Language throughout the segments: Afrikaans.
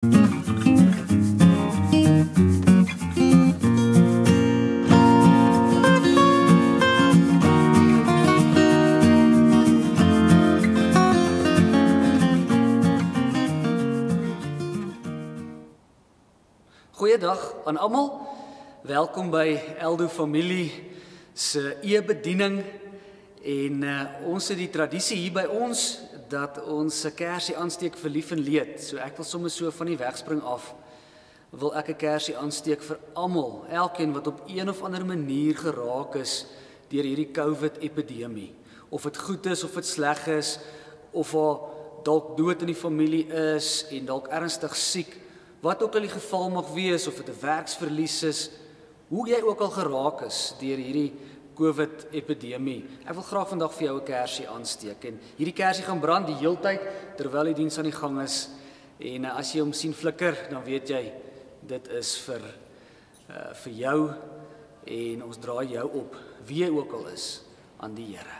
Goeiedag aan almal. Welkom by Eldo familie se e-bediening en uh, ons het die tradisie hier by ons dat ons se kersie aansteek vir lief en leed. So ek wil sommer so van die wegspring af wil ek 'n kersie aansteek vir almal, elkeen wat op een of ander manier geraak is deur hierdie COVID epidemie. Of dit goed is of dit sleg is of of dalk dood in die familie is en dalk ernstig siek wat ook al die geval mag wees of dit 'n werksverlies is, hoe jy ook al geraak is deur hierdie COVID epidemie. Ek wil graag vandag vir jou 'n kersie aansteek en hierdie kersie gaan brand die heeltyd terwyl die diens aan die gang is. En uh, as jy hom sien flikker, dan weet jy dit is vir uh, vir jou en ons draai jou op wie jy ook al is aan die Here.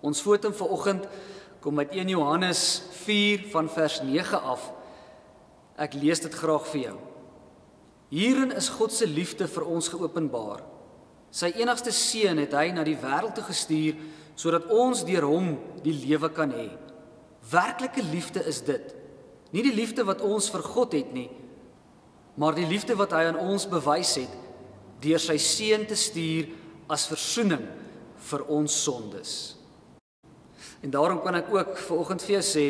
Ons foto vanoggend kom uit 1 Johannes 4 van vers 9 af. Ek lees dit graag vir jou. Hierin is God se liefde vir ons geopenbaar. Sy enigste seun het hy na die wêreld toe gestuur sodat ons deur hom die lewe kan hê. Werklike liefde is dit. Nie die liefde wat ons vir God het nie, maar die liefde wat hy aan ons bewys het deur sy seun te stuur as verzoening vir ons sondes. En daarom kan ek ook vanoggend vir jou sê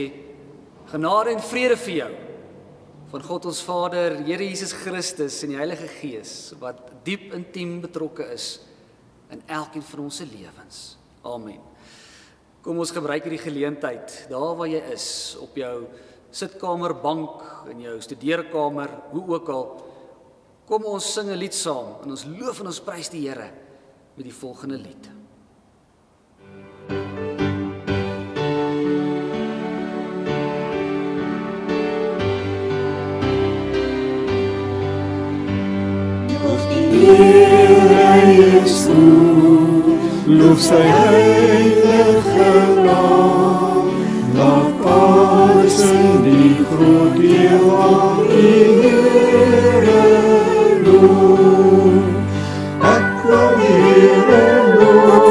genade en vrede vir jou van God ons Vader, Here Jesus Christus en die Heilige Gees wat diep intiem betrokke is in elkeen van ons se lewens. Amen. Kom ons gebruik hierdie geleentheid daar waar jy is op jou sitkamer, bank, in jou studeerkamer, hoe ook al. Kom ons sing 'n lied saam en ons loof en ons prys die Here met die volgende lied. Lof sy heilige naam, laat alles in die groot deel aan die Heere loof. Ek wil Heere loof,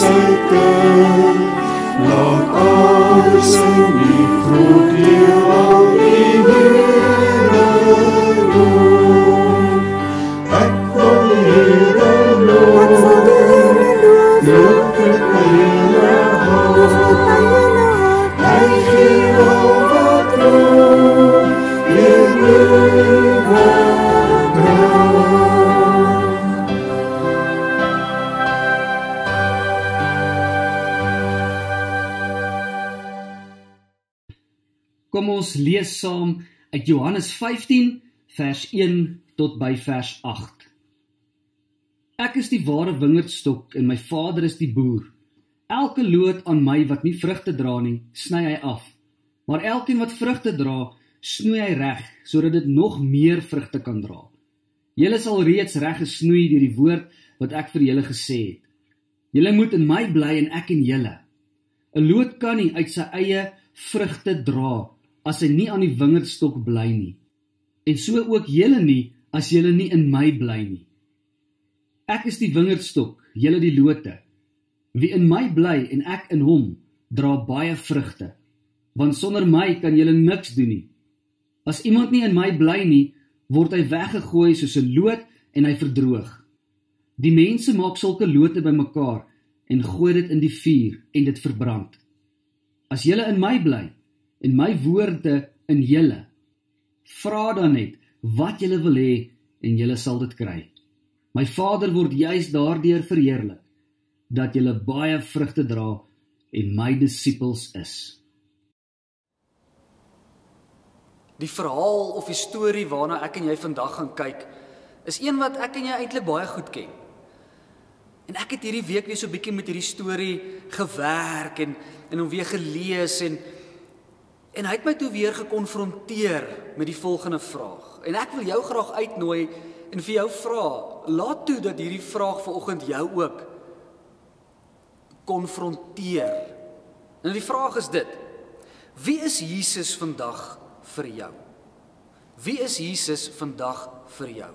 maak my sy kind. Laat alles in die groot lees saam uit Johannes 15 vers 1 tot by vers 8. Ek is die ware wingerdstok en my Vader is die boer. Elke loot aan my wat nie vrugte dra nie, sny hy af. Maar elkeen wat vrugte dra, snoei hy reg sodat dit nog meer vrugte kan dra. Julle is al reeds reg gesnoei deur die woord wat ek vir julle gesê het. Julle moet in my bly en ek in julle. 'n Loot kan nie uit sy eie vrugte dra as hy nie aan die wingerdstok bly nie. En so ook julle nie as julle nie in my bly nie. Ek is die wingerdstok, julle die lote. Wie in my bly en ek in hom, dra baie vrugte. Want sonder my kan julle niks doen nie. As iemand nie in my bly nie, word hy weggegooi soos 'n loot en hy verdroog. Die mense maak sulke lote bymekaar en gooi dit in die vuur en dit verbrand. As julle in my bly en my woorde in julle, vra dan net wat julle wil hê en julle sal dit kry. My Vader word juis daardeur verheerlik dat julle baie vrugte dra en my disippels is. Die verhaal of die storie waarna ek en jy vandag gaan kyk, is een wat ek en jy eintlik baie goed ken. En ek het hierdie week weer so 'n bietjie met hierdie storie gewerk en en hom weer gelees en en hy het my toe weer gekonfronteer met die volgende vraag. En ek wil jou graag uitnooi en vir jou vra, laat toe dat hierdie vraag vanoggend jou ook konfronteer. En die vraag is dit: Wie is Jesus vandag vir jou? Wie is Jesus vandag vir jou?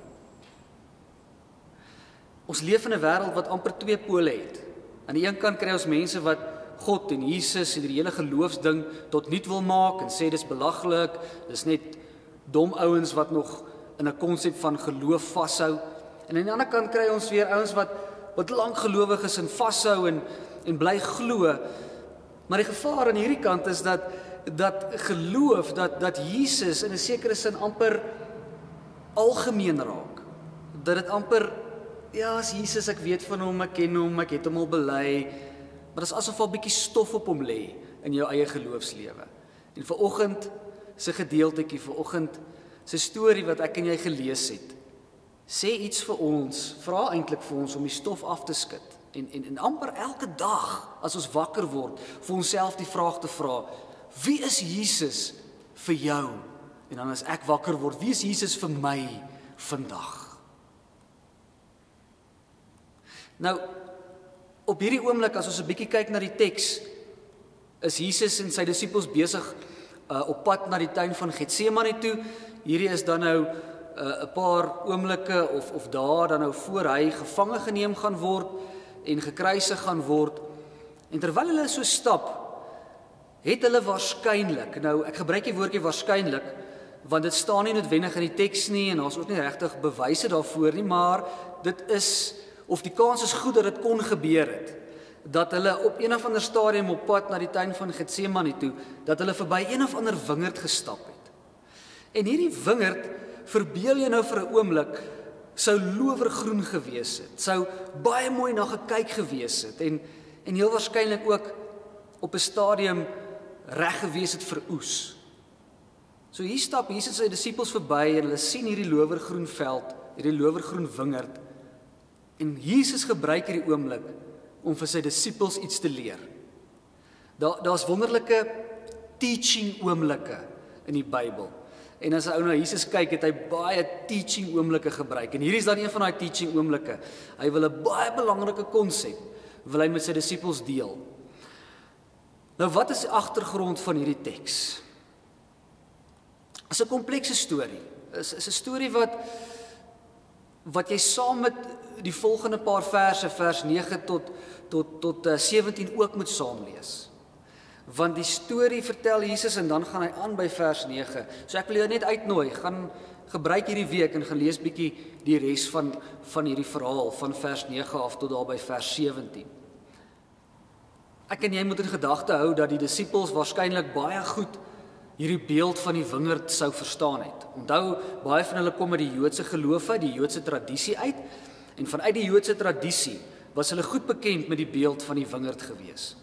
Ons leef in 'n wêreld wat amper twee pole het. Aan die een kant kry ons mense wat God en Jesus en die hele geloofsding tot nuut wil maak en sê dis belaglik, dis net dom ouens wat nog in 'n konsep van geloof vashou. En aan die ander kant kry ons weer ouens wat wat lank gelowig is en vashou en en bly glo. Maar die gevaar aan hierdie kant is dat dat geloof dat dat Jesus in 'n sekere sin amper algemeen raak. Dat dit amper ja, as Jesus ek weet van hom, ek ken hom, ek het hom al bely, maar dit is asof 'n bietjie stof op hom lê in jou eie geloofslewe. En vir oggend se gedeeltetjie vir oggend se storie wat ek en jy gelees het, sê iets vir ons, vra eintlik vir ons om die stof af te skud. En en en amper elke dag as ons wakker word, vir onsself die vraag te vra: Wie is Jesus vir jou? En dan as ek wakker word, wie is Jesus vir my vandag? Nou op hierdie oomblik as ons 'n bietjie kyk na die teks, is Jesus en sy disippels besig uh, op pad na die tuin van Getsemane toe. Hierdie is dan nou 'n uh, paar oomblikke of of dae dan nou voor hy gevange geneem gaan word en gekruisig gaan word. En terwyl hulle so stap, het hulle waarskynlik, nou ek gebruik die woordjie waarskynlik want dit staan nie noodwendig in die teks nie en daar's ook nie regtig bewyse daarvoor nie, maar dit is of die kans is goed dat dit kon gebeur het dat hulle op een of ander stadium op pad na die tuin van Getsemane toe dat hulle verby een of ander wingerd gestap het. En hierdie wingerd verbeel jy nou vir 'n oomblik sou lowergroen gewees het. Sou baie mooi na gekyk gewees het en en heel waarskynlik ook op 'n stadium reg gewees het vir oes. So hier stap Jesus en sy disippels verby en hulle sien hierdie lowergroen veld, hierdie lowergroen wingerd En Jesus gebruik hierdie oomblik om vir sy disippels iets te leer. Daar daar's wonderlike teaching oomblikke in die Bybel. En as 'n ou na Jesus kyk, het hy baie teaching oomblikke gebruik. En hierdie is dan een van daai teaching oomblikke. Hy wil 'n baie belangrike konsep wil hy met sy disippels deel. Nou wat is die agtergrond van hierdie teks? Dit is 'n komplekse storie. Dit is 'n storie wat wat jy saam met die volgende paar verse vers 9 tot tot tot 17 eh, ook moet saam lees. Want die storie vertel Jesus en dan gaan hy aan by vers 9. So ek wil jou net uitnooi, gaan gebruik hierdie week en gelees bietjie die res van van hierdie verhaal van vers 9 af tot daar by vers 17. Ek en jy moet in gedagte hou dat die disippels waarskynlik baie goed hierdie beeld van die wingerd sou verstaan het. Onthou, baie van hulle kom uit die Joodse geloof uit, die Joodse tradisie uit En vanuit die Joodse tradisie was hulle goed bekend met die beeld van die wingerd gewees.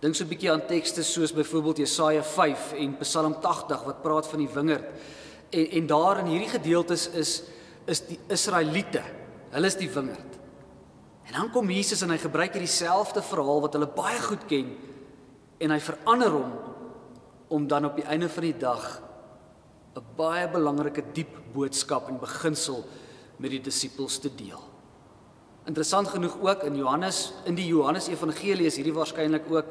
Dink so 'n bietjie aan tekste soos byvoorbeeld Jesaja 5 en Psalm 80 wat praat van die wingerd. En en daar in hierdie gedeeltes is is die Israeliete. Hulle is die wingerd. En dan kom Jesus en hy gebruik hierdie selfde verhaal wat hulle baie goed ken en hy verander hom om dan op die einde van die dag 'n baie belangrike diep boodskap en beginsel met die disippels te deel. Interessant genoeg ook in Johannes in die Johannes Evangelie is hierdie waarskynlik ook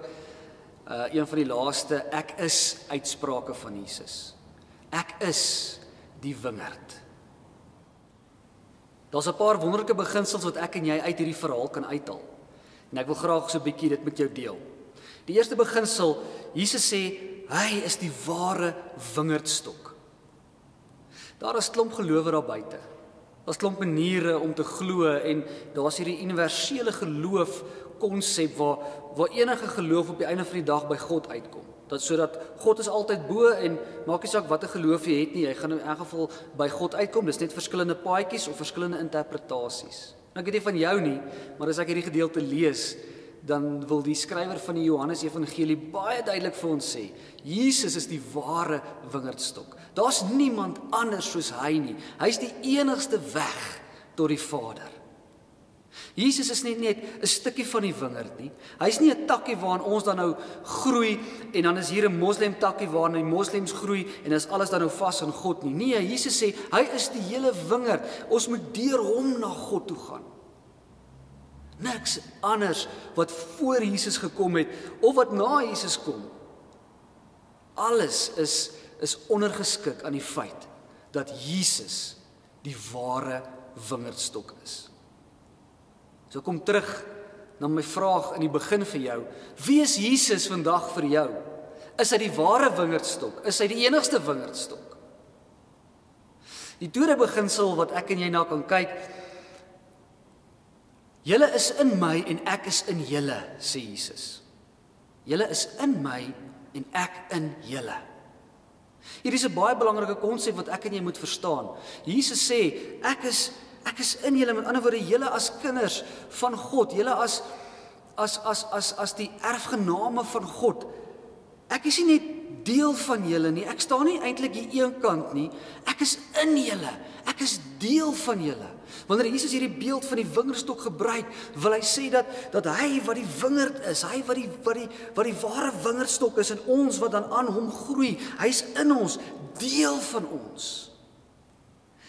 uh een van die laaste ek is uitsprake van Jesus. Ek is die wingerd. Daar's 'n paar wonderlike beginsels wat ek en jy uit hierdie verhaal kan uithaal. En ek wil graag so 'n bietjie dit met jou deel. Die eerste beginsel, Jesus sê hy is die ware wingerdstok. Daar is klomp gelowe daar buite Daar's klomp maniere om te glo en daar's hierdie universele geloof konsep waar waar enige geloof op die einde van die dag by God uitkom. Dat sodat God is altyd bo en maak nie saak watter geloof jy het nie, jy gaan in elk geval by God uitkom. Dis net verskillende paadjies of verskillende interpretasies. Nou ek weet nie van jou nie, maar as ek hierdie gedeelte lees, dan wil die skrywer van die Johannes Evangelie baie duidelik vir ons sê, Jesus is die ware wingerdstok. Daar's niemand anders soos hy nie. Hy's die enigste weg tot die Vader. Jesus is nie net 'n stukkie van die wingerd nie. Hy's nie 'n takkie waaraan ons dan nou groei en dan is hier 'n moslem takkie waaraan die moslems groei en is alles dan nou vas aan God nie. Nee, Jesus sê hy is die hele wingerd. Ons moet deur hom na God toe gaan. Niks anders wat voor Jesus gekom het of wat na Jesus kom. Alles is is ondergeskik aan die feit dat Jesus die ware wingerdstok is. So kom terug na my vraag in die begin vir jou. Wie is Jesus vandag vir jou? Is hy die ware wingerdstok? Is hy die enigste wingerdstok? Die tweede beginsel wat ek en jy na kan kyk Julle is in my en ek is in julle, sê Jesus. Julle is in my en ek in julle. Hier is 'n baie belangrike konsep wat ek en jy moet verstaan. Jesus sê, ek is ek is in julle, met ander woorde, julle as kinders van God, julle as as as as as die erfgename van God. Ek is nie net deel van julle nie. Ek staan nie eintlik hier een kant nie. Ek is in julle. Ek is deel van julle. Wanneer Jesus hierdie beeld van die wingerdstok gebruik, wil hy sê dat dat hy wat die wingerd is, hy wat die wat die wat die ware wingerdstok is en ons wat dan aan hom groei. Hy's in ons, deel van ons.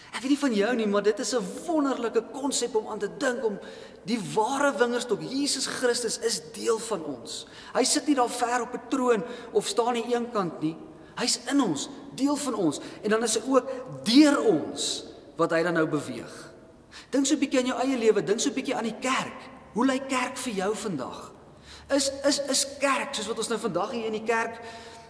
Ek weet nie van jou nie, maar dit is 'n wonderlike konsep om aan te dink om die ware wingerdstok Jesus Christus is deel van ons. Hy sit nie daar ver op 'n troon of staan nie eenkant nie. Hy's in ons, deel van ons en dan is hy ook deur ons wat hy dan nou beweeg. Dink so 'n bietjie aan jou eie lewe, dink so 'n bietjie aan die kerk. Hoe lyk kerk vir jou vandag? Is is is kerk soos wat ons nou vandag hier in die kerk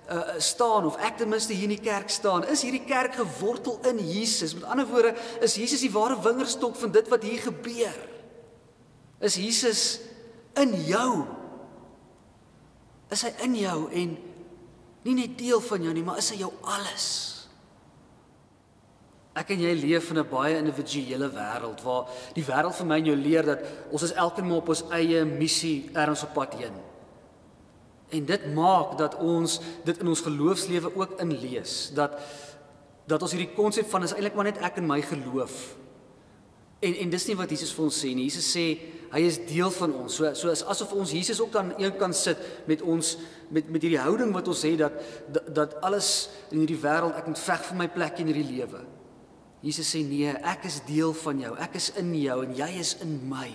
uh staan of ek ten minste hier in die kerk staan, is hierdie kerk gewortel in Jesus. Met ander woorde, is Jesus die ware wingerdstok van dit wat hier gebeur. Is Jesus in jou? Is hy in jou en nie net deel van jou nie, maar is hy jou alles? Ek en jy leef in 'n baie individuele wêreld waar die wêreld vir my en jou leer dat ons is elkeen maar op ons eie missie ergens op pad heen. En dit maak dat ons dit in ons geloofslewe ook inlees dat dat ons hierdie konsep van is eintlik maar net ek en my geloof. En en dis nie wat Jesus vir ons sê nie. Jesus sê hy is deel van ons. So so is asof ons Jesus ook dan een kan sit met ons met met hierdie houding wat ons het dat dat, dat alles in hierdie wêreld ek moet veg vir my plek in hierdie lewe. Jesus sê nee, ek is deel van jou. Ek is in jou en jy is in my.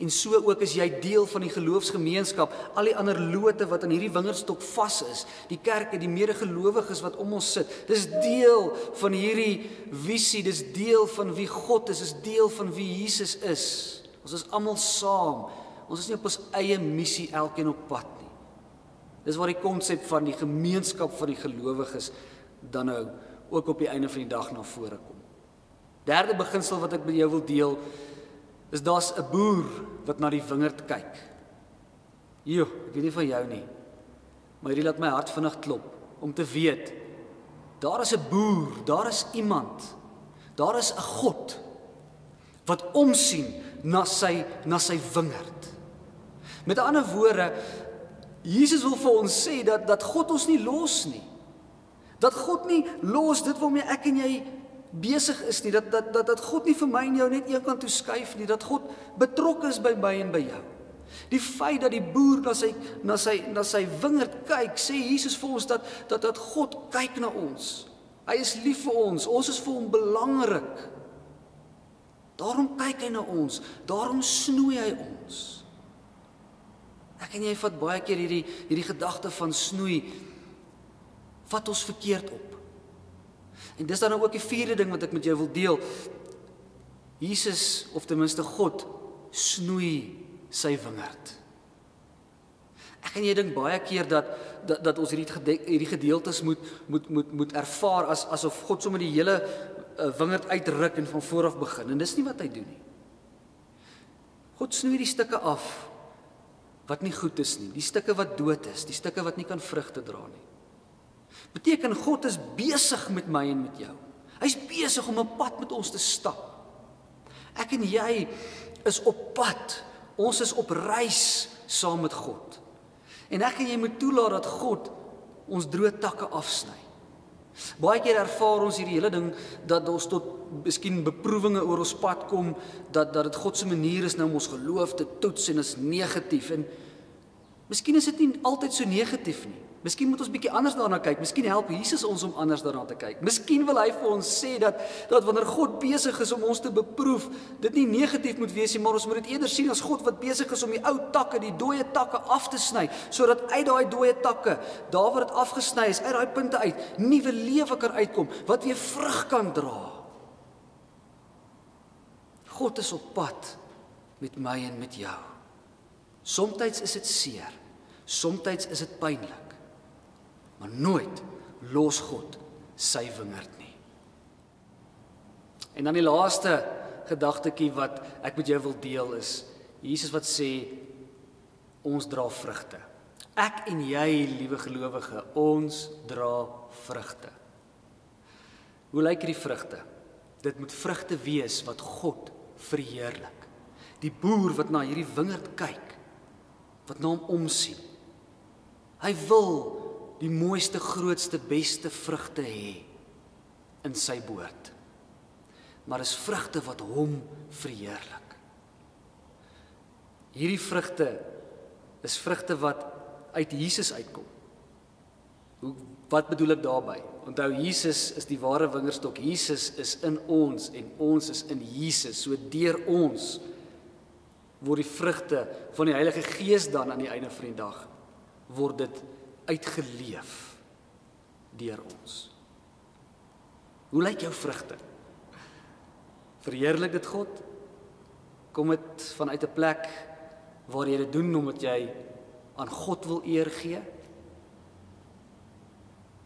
En so ook is jy deel van die geloofsgemeenskap, al die ander lote wat aan hierdie wingerdstok vas is, die kerk en die medegelowiges wat om ons sit. Dis deel van hierdie visie, dis deel van wie God is, is deel van wie Jesus is. Ons is almal saam. Ons is nie op ons eie missie elkeen op pad nie. Dis waar die konsep van die gemeenskap van die gelowiges dan nou ook op die einde van die dag na vore kom. Derde beginsel wat ek met jou wil deel is daar's 'n boer wat na die wingerd kyk. Jo, ek weet nie van jou nie. Maar hierdie laat my hart vinnig klop om te weet daar is 'n boer, daar is iemand. Daar is 'n God wat omsien na sy na sy wingerd. Met ander woorde, Jesus wil vir ons sê dat dat God ons nie los nie. Dat God nie los dit waarmee ek en jy besig is nie dat dat dat dat God nie vir my en jou net eenkant toe skuif nie dat God betrokke is by my en by jou. Die feit dat die boer na sy na sy na sy wingerd kyk, sê Jesus vir ons dat dat dat God kyk na ons. Hy is lief vir ons. Ons is vir hom belangrik. Daarom kyk hy na ons. Daarom snoei hy ons. Ek en jy vat baie keer hierdie hierdie gedagte van snoei vat ons verkeerd op. En dis dan ook die vierde ding wat ek met jou wil deel. Jesus of ten minste God snoei sy wingerd. Ek en jy dink baie keer dat dat, dat ons hierdie hierdie gedeeltes moet moet moet moet ervaar as asof God sommer die hele 'n wingerd uitruk en van voor af begin en dis nie wat hy doen nie. God snoei die stukke af wat nie goed is nie, die stukke wat dood is, die stukke wat nie kan vrugte dra nie. Beteken God is besig met my en met jou. Hy's besig om 'n pad met ons te stap. Ek en jy is op pad. Ons is op reis saam met God. En ek en jy moet toelaat dat God ons droë takke afsny. Baie keer ervaar ons hierdie hele ding dat ons tot miskien beproewinge oor ons pad kom dat dat dit God se manier is nou om ons geloof te toets en is negatief en miskien is dit nie altyd so negatief nie. Miskien moet ons bietjie anders daarna kyk. Miskien help Jesus ons om anders daarna te kyk. Miskien wil hy vir ons sê dat dat wanneer God besig is om ons te beproef, dit nie negatief moet wees nie, maar ons moet dit eerder sien as God wat besig is om die ou takke, die dooie takke af te sny, sodat uit daai dooie takke, daar waar dit afgesny is, uit daai punte uit, nuwe lewe kan uitkom wat weer vrug kan dra. God is op pad met my en met jou. Somstyds is dit seer. Somstyds is dit pynlik maar nooit los God sy wingerd nie. En dan die laaste gedagtetjie wat ek met jou wil deel is Jesus wat sê ons dra vrugte. Ek en jy, liewe gelowige, ons dra vrugte. Hoe lyk hierdie vrugte? Dit moet vrugte wees wat God verheerlik. Die boer wat na hierdie wingerd kyk, wat na hom omsien. Hy wil die mooiste, grootste, beste vrugte hê in sy boord. Maar is vrugte wat hom verheerlik. Hierdie vrugte is vrugte wat uit Jesus uitkom. Hoe wat bedoel ek daarmee? Onthou Jesus is die ware wingerdstok. Jesus is in ons en ons is in Jesus. So deur ons word die vrugte van die Heilige Gees dan aan die einde van die dag word dit uitgeleef deur ons. Hoe lyk jou vrugte? Verheerlik dit God? Kom dit vanuit 'n plek waar jy dit doen omdat jy aan God wil eer gee?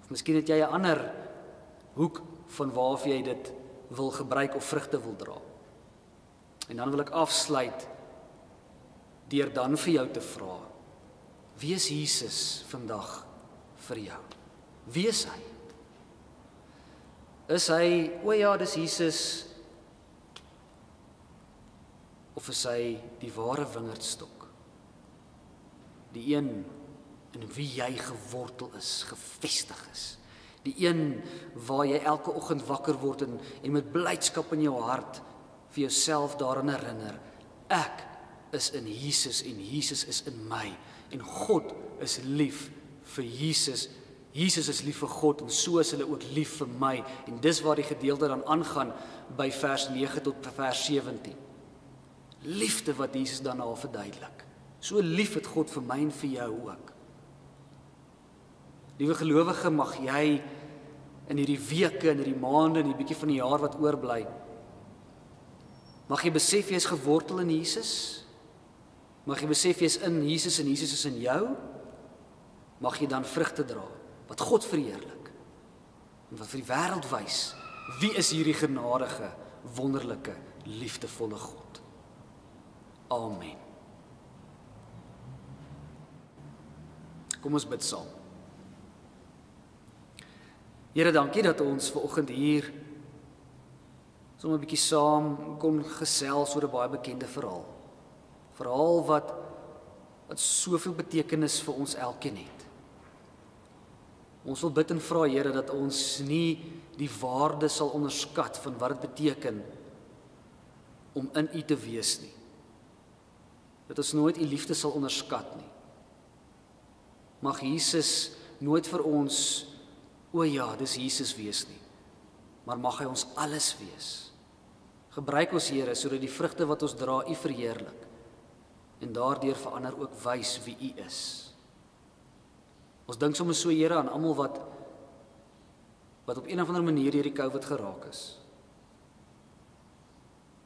Of miskien het jy 'n ander hoek van waar jy dit wil gebruik of vrugte wil dra. En dan wil ek afsluit deur dan vir jou te vra Wie is Jesus vandag vir jou? Wie is hy? Is hy, o ja, dis Jesus of is hy die ware wingerdstok? Die een in wie jy gewortel is, gefestig is. Die een waar jy elke oggend wakker word en en met blydskap in jou hart vir jouself daaraan herinner, ek is in Jesus en Jesus is in my en God is lief vir Jesus. Jesus is lief vir God en so is hulle ook lief vir my en dis waar die gedeelte dan aangaan by vers 9 tot vers 17. Liefde wat Jesus dan al verduidelik. So lief het God vir my en vir jou ook. Liewe gelowige, mag jy in hierdie weke en hierdie maande en 'n bietjie van die jaar wat oorbly mag jy besef jy is gewortel in Jesus. Mag jy besef jy's in Jesus en Jesus is in jou. Mag jy dan vrugte dra wat God verheerlik. En wat vir die wêreld wys wie is hierdie genadige, wonderlike, liefdevolle God. Amen. Kom ons bid saam. Here, dankie dat ons ver oggend hier sommer 'n bietjie saam kon gesels oor 'n baie bekende verhaal verhaal wat wat soveel betekenis vir ons elkeen het. Ons wil bid en vra Here dat ons nie die waarde sal onderskat van wat dit beteken om in U te wees nie. Dat ons nooit U liefde sal onderskat nie. Mag Jesus nooit vir ons o ja, dis Jesus wees nie. Maar mag hy ons alles wees. Gebruik ons Here sodat die vrugte wat ons dra U verheerlik en daardeur verander ook wys wie u is. Ons dink sommer so Here aan almal wat wat op een of ander manier hierdie COVID geraak is.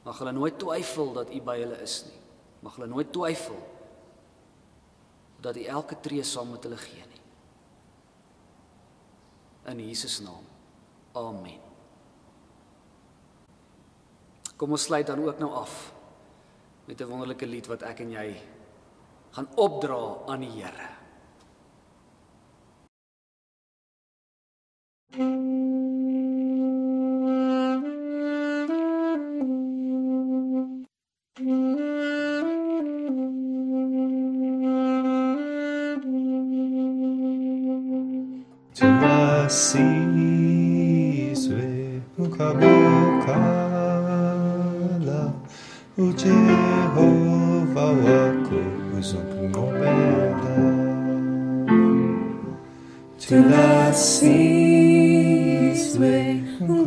Mag hulle nooit twyfel dat u by hulle is nie. Mag hulle nooit twyfel dat u elke tree saam met hulle gee nie. In Jesus naam. Amen. Kom ons sluit dan ook nou af met 'n wonderlike lied wat ek en jy gaan opdra aan die Here.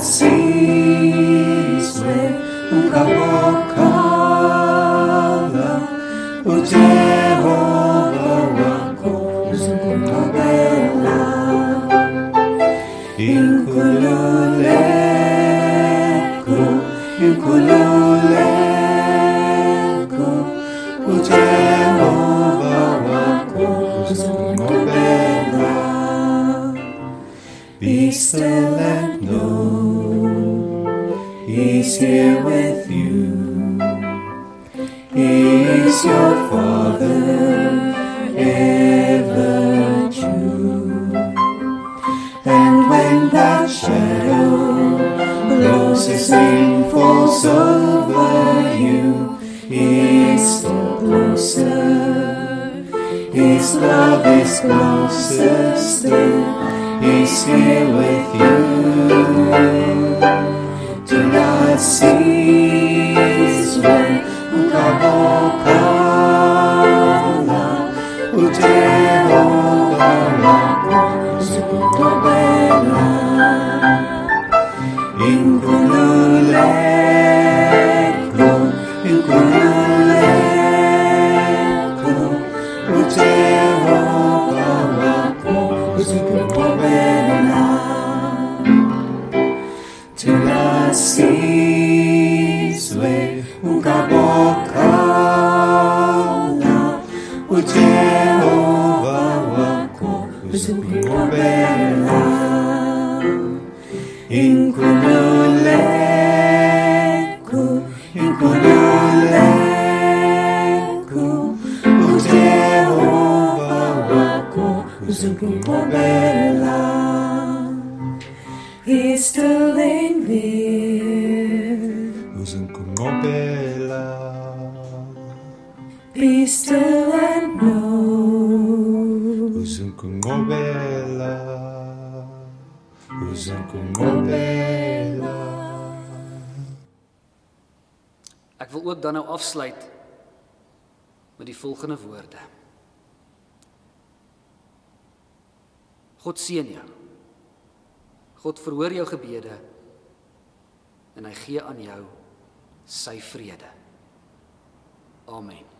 laat siswe ukabokala o Jehova his wing falls over you, is still closer. His love is closer still. He's here with you. Do not cease Sisle, nunca bocala, o Jehová wako usimkopela. Inkunuleku, inkunuleku, o Jehová wako usimkopela. He's still in Uzukunqobela Ek wil ook dan nou afsluit met die volgende woorde. God seën jou. God verhoor jou gebede en hy gee aan jou sy vrede. Amen.